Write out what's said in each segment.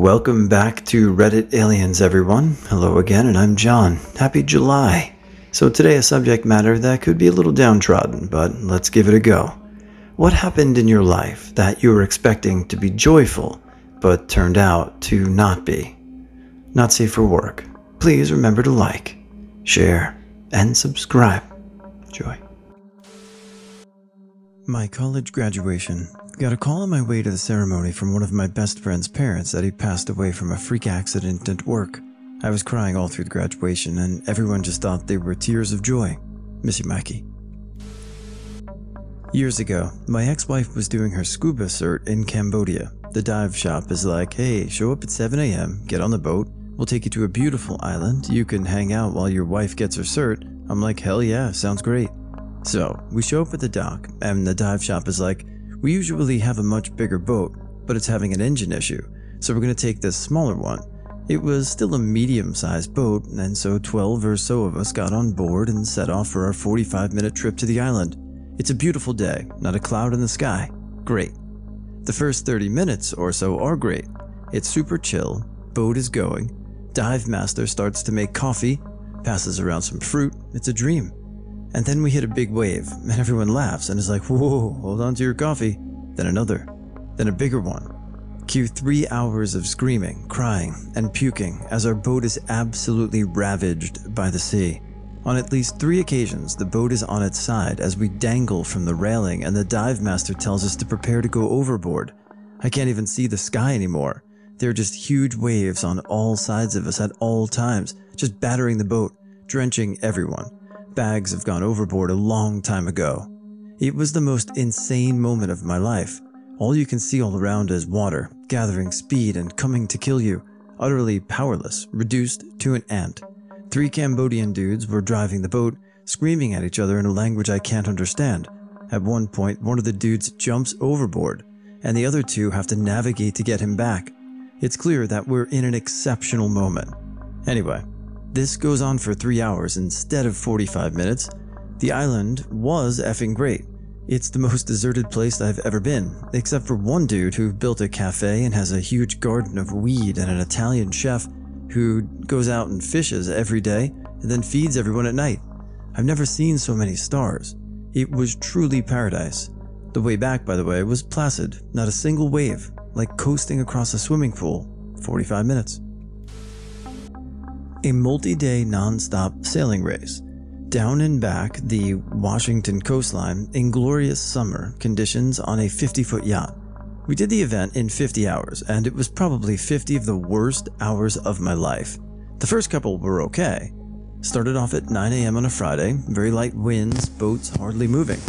Welcome back to Reddit Aliens, everyone. Hello again, and I'm John. Happy July. So, today, a subject matter that could be a little downtrodden, but let's give it a go. What happened in your life that you were expecting to be joyful, but turned out to not be? Not safe for work. Please remember to like, share, and subscribe. Joy. My college graduation. Got a call on my way to the ceremony from one of my best friend's parents that he passed away from a freak accident at work. I was crying all through the graduation, and everyone just thought they were tears of joy. Miss you, Mikey. Years ago, my ex wife was doing her scuba cert in Cambodia. The dive shop is like, hey, show up at 7 a.m., get on the boat, we'll take you to a beautiful island, you can hang out while your wife gets her cert. I'm like, hell yeah, sounds great. So, we show up at the dock, and the dive shop is like, we usually have a much bigger boat, but it's having an engine issue, so we're gonna take this smaller one. It was still a medium sized boat, and so 12 or so of us got on board and set off for our 45 minute trip to the island. It's a beautiful day, not a cloud in the sky. Great. The first 30 minutes or so are great. It's super chill, boat is going, dive master starts to make coffee, passes around some fruit, it's a dream. And then we hit a big wave, and everyone laughs and is like, whoa, hold on to your coffee. Then another, then a bigger one. Cue three hours of screaming, crying, and puking as our boat is absolutely ravaged by the sea. On at least three occasions, the boat is on its side as we dangle from the railing, and the dive master tells us to prepare to go overboard. I can't even see the sky anymore. There are just huge waves on all sides of us at all times, just battering the boat, drenching everyone. Bags have gone overboard a long time ago. It was the most insane moment of my life. All you can see all around is water, gathering speed and coming to kill you, utterly powerless, reduced to an ant. Three Cambodian dudes were driving the boat, screaming at each other in a language I can't understand. At one point, one of the dudes jumps overboard, and the other two have to navigate to get him back. It's clear that we're in an exceptional moment. Anyway, this goes on for three hours instead of 45 minutes. The island was effing great. It's the most deserted place I've ever been, except for one dude who built a cafe and has a huge garden of weed and an Italian chef who goes out and fishes every day and then feeds everyone at night. I've never seen so many stars. It was truly paradise. The way back, by the way, was placid, not a single wave, like coasting across a swimming pool. 45 minutes. A multi day non stop sailing race down and back the Washington coastline in glorious summer conditions on a 50 foot yacht. We did the event in 50 hours, and it was probably 50 of the worst hours of my life. The first couple were okay. Started off at 9 a.m. on a Friday, very light winds, boats hardly moving.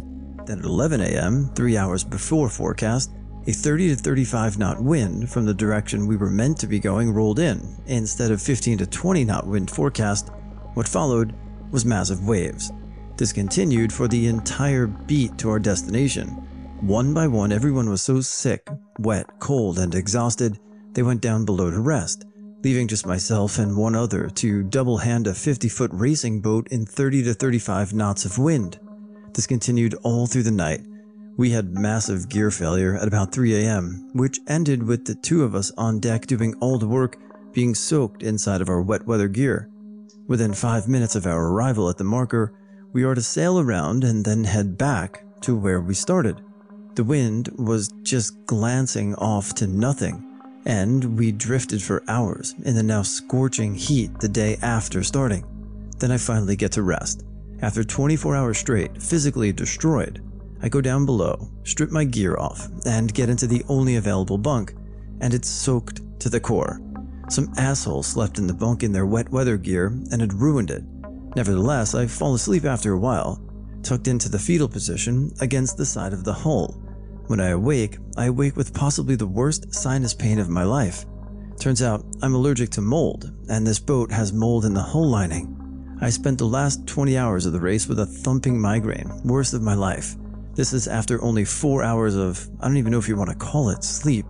Then at 11 a.m., three hours before forecast, a 30 to 35 knot wind from the direction we were meant to be going rolled in. Instead of 15 to 20 knot wind forecast, what followed was massive waves. This continued for the entire beat to our destination. One by one, everyone was so sick, wet, cold, and exhausted, they went down below to rest, leaving just myself and one other to double hand a 50 foot racing boat in 30 to 35 knots of wind. This continued all through the night. We had massive gear failure at about 3 a.m., which ended with the two of us on deck doing all the work being soaked inside of our wet weather gear. Within five minutes of our arrival at the marker, we are to sail around and then head back to where we started. The wind was just glancing off to nothing, and we drifted for hours in the now scorching heat the day after starting. Then I finally get to rest. After 24 hours straight, physically destroyed, I go down below, strip my gear off, and get into the only available bunk, and it's soaked to the core. Some asshole slept in the bunk in their wet weather gear and had ruined it. Nevertheless, I fall asleep after a while, tucked into the fetal position against the side of the hull. When I awake, I awake with possibly the worst sinus pain of my life. Turns out I'm allergic to mold, and this boat has mold in the hull lining. I spent the last 20 hours of the race with a thumping migraine, worst of my life. This is after only four hours of, I don't even know if you want to call it, sleep.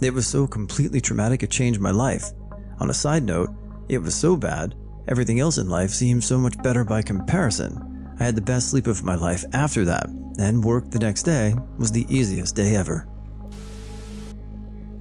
It was so completely traumatic it changed my life. On a side note, it was so bad, everything else in life seemed so much better by comparison. I had the best sleep of my life after that, and work the next day was the easiest day ever.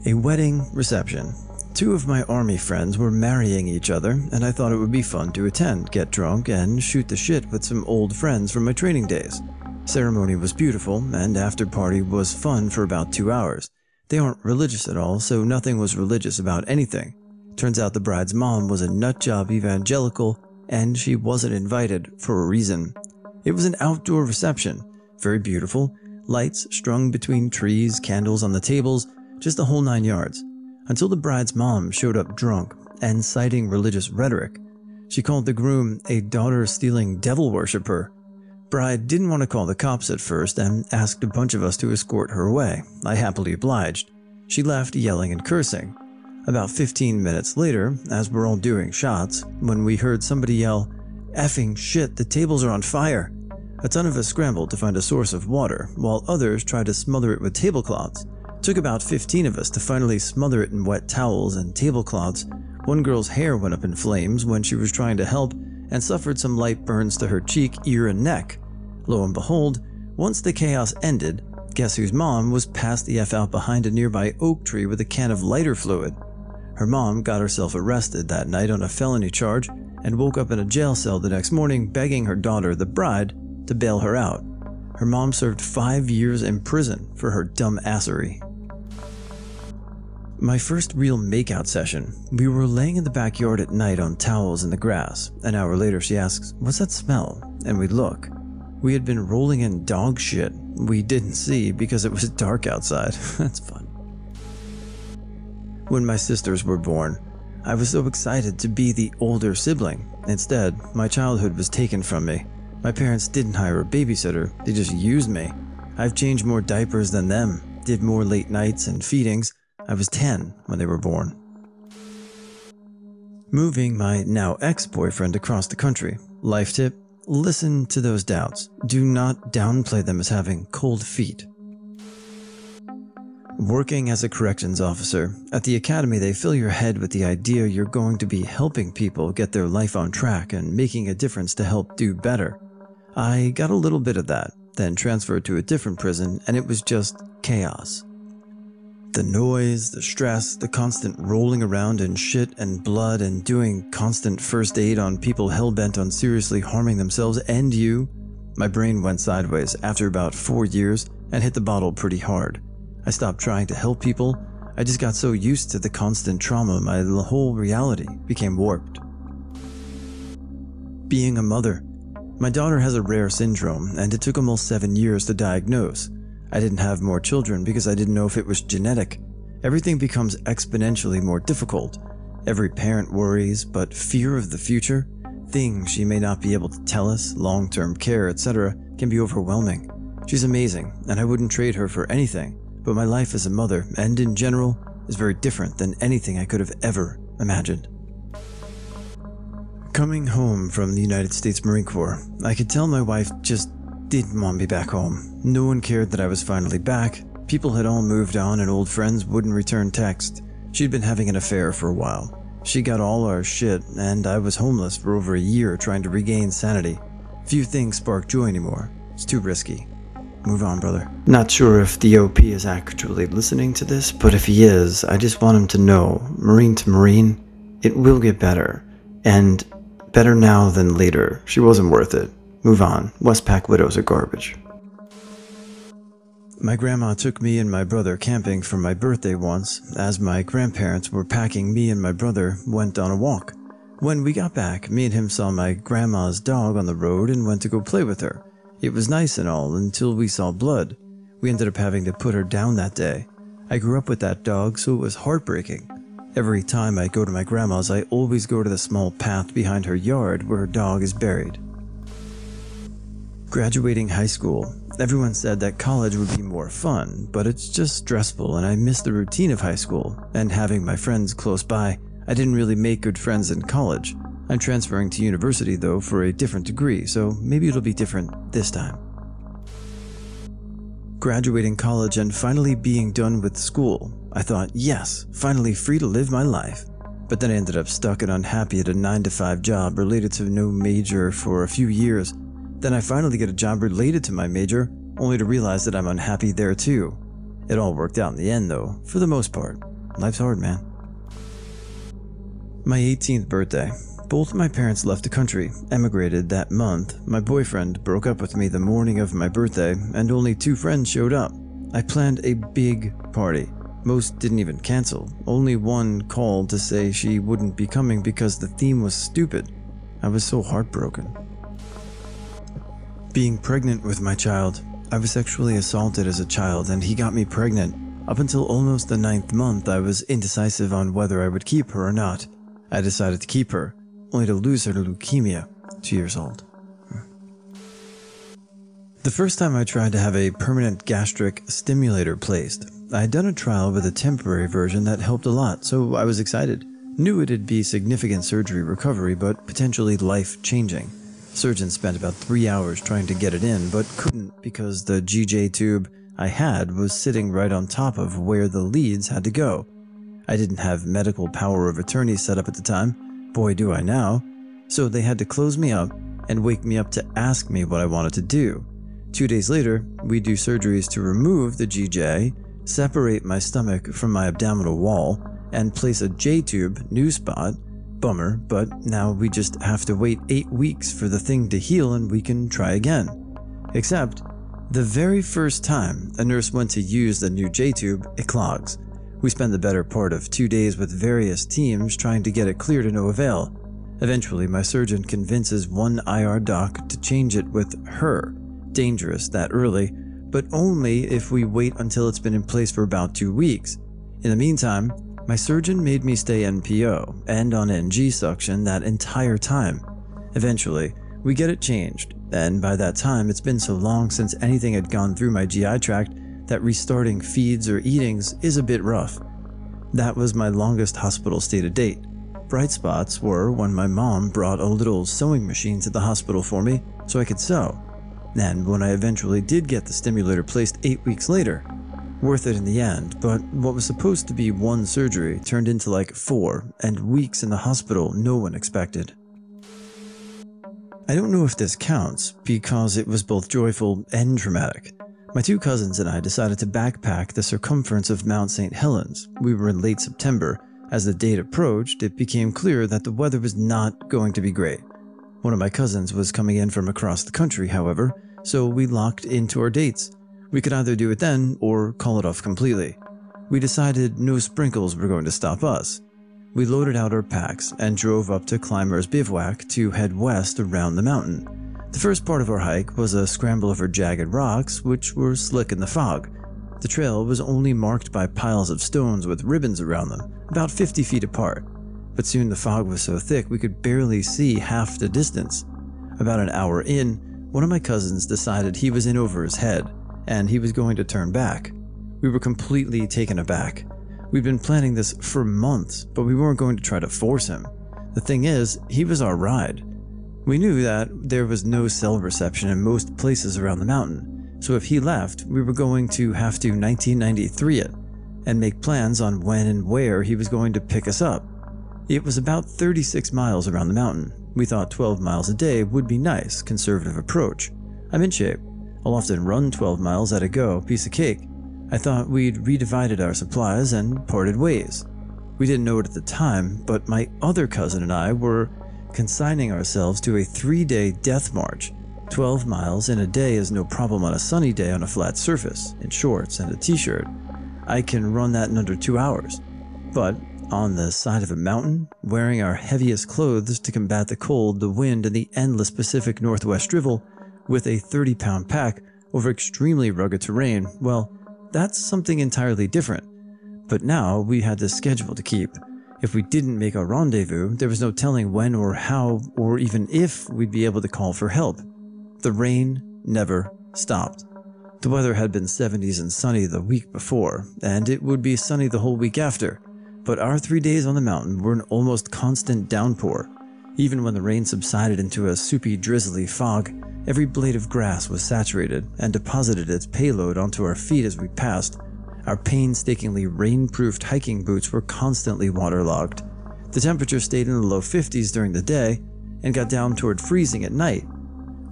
A wedding reception. Two of my army friends were marrying each other, and I thought it would be fun to attend, get drunk, and shoot the shit with some old friends from my training days. Ceremony was beautiful, and after party was fun for about two hours. They aren't religious at all, so nothing was religious about anything. Turns out the bride's mom was a nutjob evangelical, and she wasn't invited for a reason. It was an outdoor reception, very beautiful, lights strung between trees, candles on the tables, just the whole nine yards until the bride's mom showed up drunk and citing religious rhetoric. She called the groom a daughter stealing devil worshiper. Bride didn't want to call the cops at first and asked a bunch of us to escort her away. I happily obliged. She left yelling and cursing. About 15 minutes later, as we're all doing shots, when we heard somebody yell, Effing shit, the tables are on fire. A ton of us scrambled to find a source of water, while others tried to smother it with tablecloths. Took about 15 of us to finally smother it in wet towels and tablecloths. One girl's hair went up in flames when she was trying to help and suffered some light burns to her cheek, ear, and neck. Lo and behold, once the chaos ended, guess whose mom was passed the F out behind a nearby oak tree with a can of lighter fluid. Her mom got herself arrested that night on a felony charge and woke up in a jail cell the next morning begging her daughter, the bride, to bail her out. Her mom served five years in prison for her dumb assery. My first real makeout session, we were laying in the backyard at night on towels in the grass. An hour later, she asks, What's that smell? And we look. We had been rolling in dog shit we didn't see because it was dark outside. That's fun. When my sisters were born, I was so excited to be the older sibling. Instead, my childhood was taken from me. My parents didn't hire a babysitter, they just used me. I've changed more diapers than them, did more late nights and feedings, I was 10 when they were born. Moving my now ex boyfriend across the country. Life tip listen to those doubts. Do not downplay them as having cold feet. Working as a corrections officer, at the academy they fill your head with the idea you're going to be helping people get their life on track and making a difference to help do better. I got a little bit of that, then transferred to a different prison, and it was just chaos. The noise, the stress, the constant rolling around in shit and blood and doing constant first aid on people hell bent on seriously harming themselves and you. My brain went sideways after about four years and hit the bottle pretty hard. I stopped trying to help people. I just got so used to the constant trauma, my whole reality became warped. Being a mother. My daughter has a rare syndrome, and it took almost seven years to diagnose. I didn't have more children because I didn't know if it was genetic. Everything becomes exponentially more difficult. Every parent worries, but fear of the future, things she may not be able to tell us, long term care, etc., can be overwhelming. She's amazing, and I wouldn't trade her for anything, but my life as a mother, and in general, is very different than anything I could have ever imagined. Coming home from the United States Marine Corps, I could tell my wife just didn't want me back home. No one cared that I was finally back. People had all moved on and old friends wouldn't return text. She'd been having an affair for a while. She got all our shit, and I was homeless for over a year trying to regain sanity. Few things spark joy anymore. It's too risky. Move on, brother. Not sure if the OP is actually listening to this, but if he is, I just want him to know, Marine to Marine, it will get better. And better now than later. She wasn't worth it. Move on. Westpac widows are garbage. My grandma took me and my brother camping for my birthday once, as my grandparents were packing me and my brother went on a walk. When we got back, me and him saw my grandma's dog on the road and went to go play with her. It was nice and all until we saw blood. We ended up having to put her down that day. I grew up with that dog, so it was heartbreaking. Every time I go to my grandma's, I always go to the small path behind her yard where her dog is buried. Graduating high school, everyone said that college would be more fun, but it's just stressful and I miss the routine of high school and having my friends close by. I didn't really make good friends in college. I'm transferring to university though for a different degree, so maybe it'll be different this time. Graduating college and finally being done with school, I thought, yes, finally free to live my life. But then I ended up stuck and unhappy at a 9 to 5 job related to no major for a few years then I finally get a job related to my major, only to realize that I'm unhappy there too. It all worked out in the end though, for the most part. Life's hard, man. My 18th birthday. Both my parents left the country, emigrated that month. My boyfriend broke up with me the morning of my birthday, and only two friends showed up. I planned a big party. Most didn't even cancel. Only one called to say she wouldn't be coming because the theme was stupid. I was so heartbroken. Being pregnant with my child. I was sexually assaulted as a child and he got me pregnant. Up until almost the ninth month, I was indecisive on whether I would keep her or not. I decided to keep her, only to lose her to leukemia, two years old. The first time I tried to have a permanent gastric stimulator placed, I had done a trial with a temporary version that helped a lot, so I was excited. Knew it'd be significant surgery recovery, but potentially life changing. Surgeons spent about three hours trying to get it in, but couldn't because the GJ tube I had was sitting right on top of where the leads had to go. I didn't have medical power of attorney set up at the time, boy do I now, so they had to close me up and wake me up to ask me what I wanted to do. Two days later, we do surgeries to remove the GJ, separate my stomach from my abdominal wall, and place a J tube, new spot. Bummer, but now we just have to wait 8 weeks for the thing to heal and we can try again. Except, the very first time a nurse went to use the new J tube, it clogs. We spent the better part of two days with various teams trying to get it clear to no avail. Eventually, my surgeon convinces one IR doc to change it with her. Dangerous that early, but only if we wait until it's been in place for about two weeks. In the meantime, my surgeon made me stay NPO and on NG suction that entire time. Eventually, we get it changed, and by that time, it's been so long since anything had gone through my GI tract that restarting feeds or eatings is a bit rough. That was my longest hospital stay to date. Bright spots were when my mom brought a little sewing machine to the hospital for me so I could sew. And when I eventually did get the stimulator placed eight weeks later, Worth it in the end, but what was supposed to be one surgery turned into like four, and weeks in the hospital no one expected. I don't know if this counts, because it was both joyful and traumatic. My two cousins and I decided to backpack the circumference of Mount St. Helens. We were in late September. As the date approached, it became clear that the weather was not going to be great. One of my cousins was coming in from across the country, however, so we locked into our dates. We could either do it then or call it off completely. We decided no sprinkles were going to stop us. We loaded out our packs and drove up to Climber's Bivouac to head west around the mountain. The first part of our hike was a scramble over jagged rocks, which were slick in the fog. The trail was only marked by piles of stones with ribbons around them, about 50 feet apart. But soon the fog was so thick we could barely see half the distance. About an hour in, one of my cousins decided he was in over his head and he was going to turn back. We were completely taken aback. We'd been planning this for months, but we weren't going to try to force him. The thing is, he was our ride. We knew that there was no cell reception in most places around the mountain, so if he left, we were going to have to 1993 it and make plans on when and where he was going to pick us up. It was about 36 miles around the mountain. We thought 12 miles a day would be nice, conservative approach. I'm in shape. I'll often run 12 miles at a go, piece of cake. I thought we'd redivided our supplies and parted ways. We didn't know it at the time, but my other cousin and I were consigning ourselves to a three day death march. 12 miles in a day is no problem on a sunny day on a flat surface, in shorts and a t shirt. I can run that in under two hours. But on the side of a mountain, wearing our heaviest clothes to combat the cold, the wind, and the endless Pacific Northwest drivel, with a 30 pound pack over extremely rugged terrain, well, that's something entirely different. But now we had this schedule to keep. If we didn't make our rendezvous, there was no telling when or how or even if we'd be able to call for help. The rain never stopped. The weather had been 70s and sunny the week before, and it would be sunny the whole week after. But our three days on the mountain were an almost constant downpour. Even when the rain subsided into a soupy, drizzly fog, Every blade of grass was saturated and deposited its payload onto our feet as we passed. Our painstakingly rain-proofed hiking boots were constantly waterlogged. The temperature stayed in the low 50s during the day and got down toward freezing at night.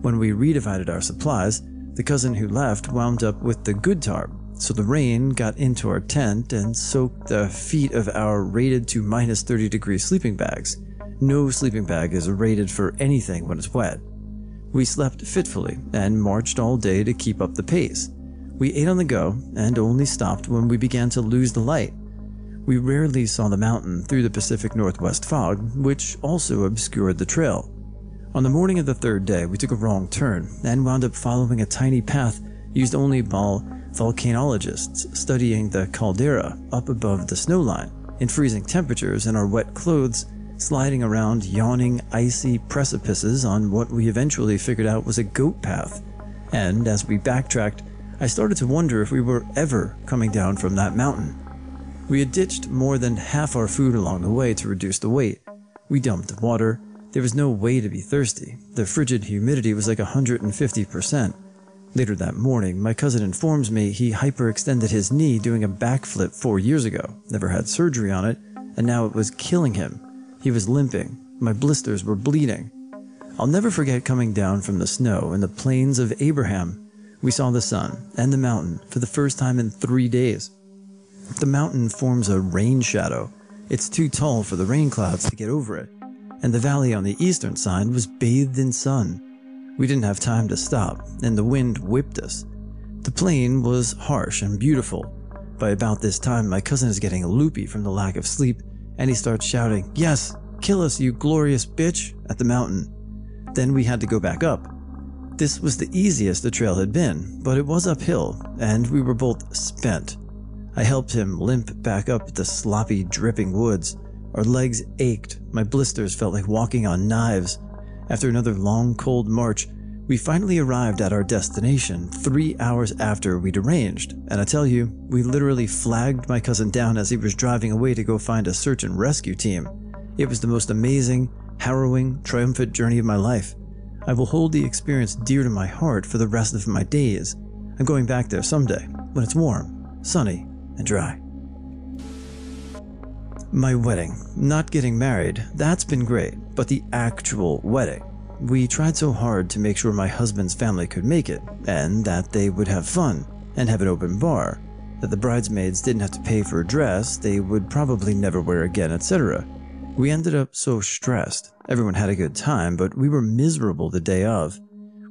When we redivided our supplies, the cousin who left wound up with the good tarp, so the rain got into our tent and soaked the feet of our rated to minus 30 degree sleeping bags. No sleeping bag is rated for anything when it's wet. We slept fitfully and marched all day to keep up the pace. We ate on the go and only stopped when we began to lose the light. We rarely saw the mountain through the Pacific Northwest fog, which also obscured the trail. On the morning of the third day, we took a wrong turn and wound up following a tiny path used only by volcanologists studying the caldera up above the snowline in freezing temperatures in our wet clothes, sliding around yawning, icy precipices on what we eventually figured out was a goat path. And as we backtracked, I started to wonder if we were ever coming down from that mountain. We had ditched more than half our food along the way to reduce the weight. We dumped water, there was no way to be thirsty. The frigid humidity was like 150%. Later that morning, my cousin informs me he hyperextended his knee doing a backflip four years ago, never had surgery on it, and now it was killing him. He was limping. My blisters were bleeding. I'll never forget coming down from the snow in the plains of Abraham. We saw the sun and the mountain for the first time in three days. The mountain forms a rain shadow. It's too tall for the rain clouds to get over it and the valley on the eastern side was bathed in sun. We didn't have time to stop, and the wind whipped us. The plain was harsh and beautiful. By about this time, my cousin is getting loopy from the lack of sleep, and he starts shouting, Yes, kill us, you glorious bitch, at the mountain. Then we had to go back up. This was the easiest the trail had been, but it was uphill, and we were both spent. I helped him limp back up the sloppy, dripping woods. Our legs ached, my blisters felt like walking on knives. After another long, cold march, we finally arrived at our destination three hours after we'd arranged, and I tell you, we literally flagged my cousin down as he was driving away to go find a search and rescue team. It was the most amazing, harrowing, triumphant journey of my life. I will hold the experience dear to my heart for the rest of my days. I'm going back there someday, when it's warm, sunny, and dry. My wedding. Not getting married, that's been great, but the actual wedding. We tried so hard to make sure my husband's family could make it, and that they would have fun, and have an open bar, that the bridesmaids didn't have to pay for a dress they would probably never wear again, etc. We ended up so stressed. Everyone had a good time, but we were miserable the day of.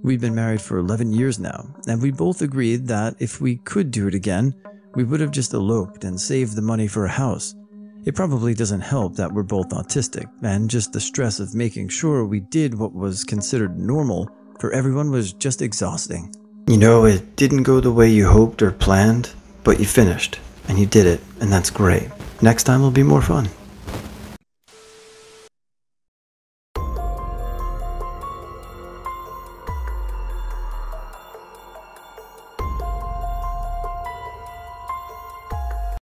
We'd been married for 11 years now, and we both agreed that if we could do it again, we would have just eloped and saved the money for a house. It probably doesn't help that we're both autistic, and just the stress of making sure we did what was considered normal for everyone was just exhausting. You know, it didn't go the way you hoped or planned, but you finished, and you did it, and that's great. Next time will be more fun.